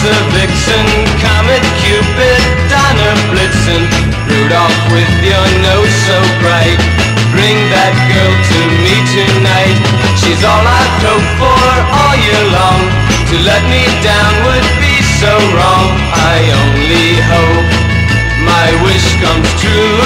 Dancer, Prancer, Vixen, Comet, Cupid, Donner, Blitzen, Rudolph with your nose so bright. Bring that girl to me tonight. She's all I've hoped for all year long. To let me down would be so wrong. I only hope my wish comes true.